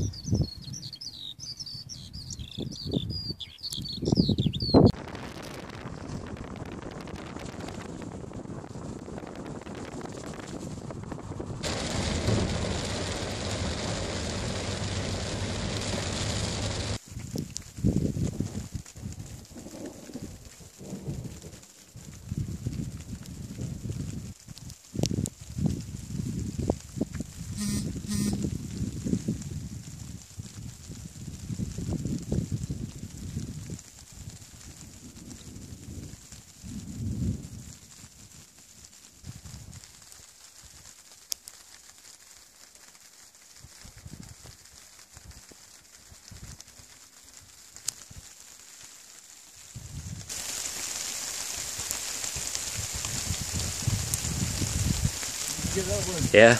Get that one. Yeah.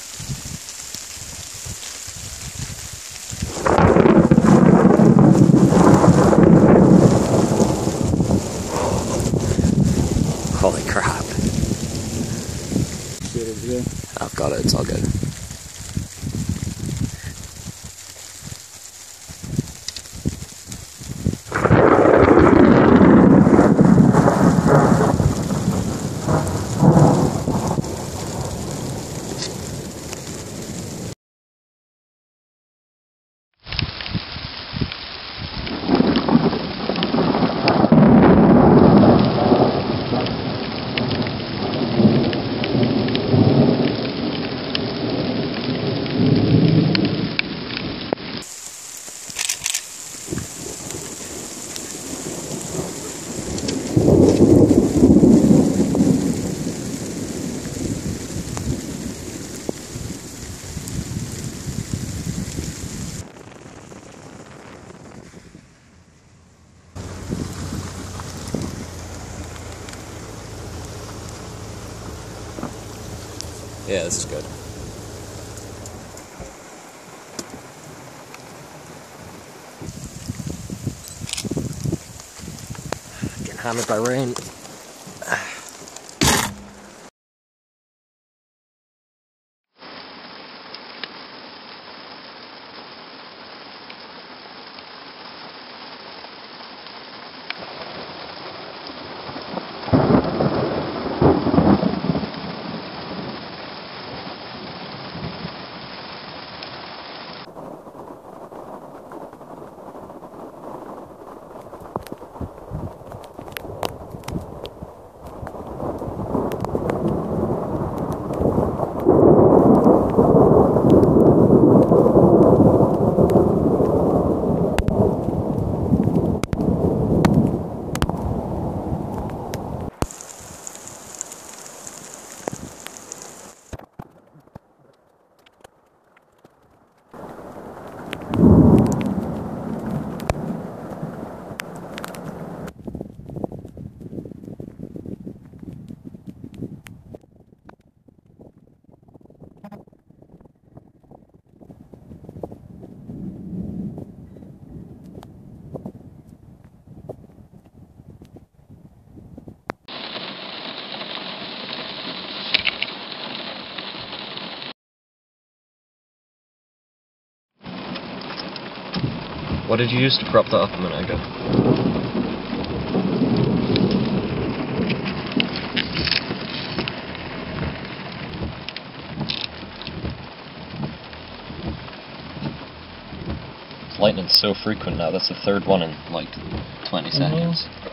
Holy crap. Get it here. Oh, I've got it, it's all good. Yeah, this is good. Getting hammered by rain. What did you use to prop that up a minute ago? Lightning's so frequent now, that's the third one in like 20 seconds. Mm-hmm.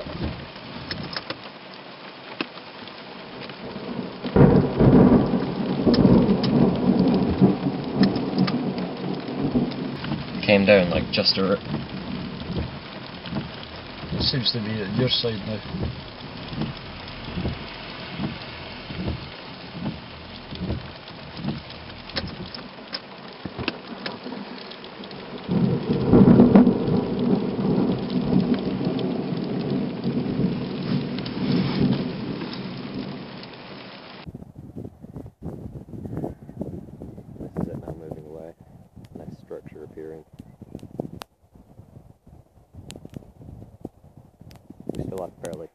Came down like just a. It seems to be at your side now. This is it now moving away. Nice structure appearing. Still fairly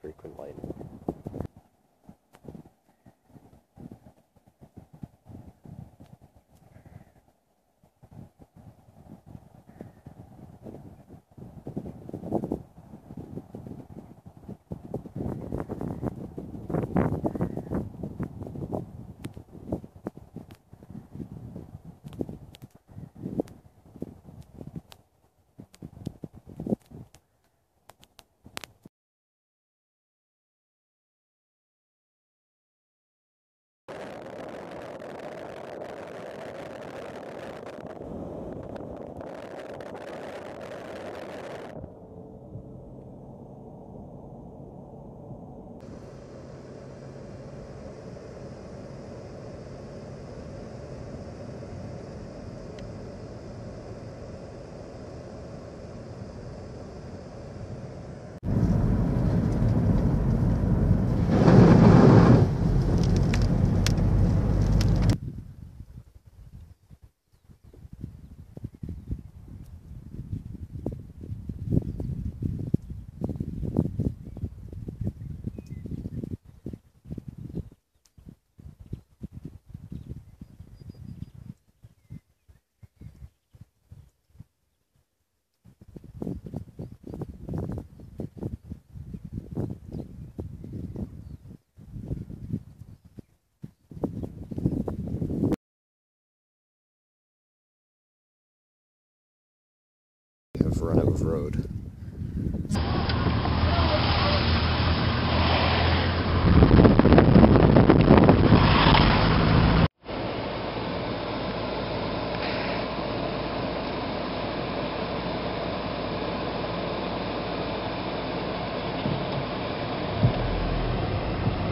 run out of road.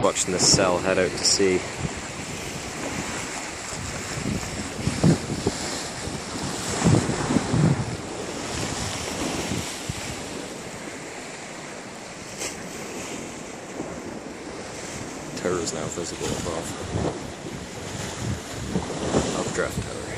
Watching the cell head out to sea. Tower is now visible above. Updraft Tower.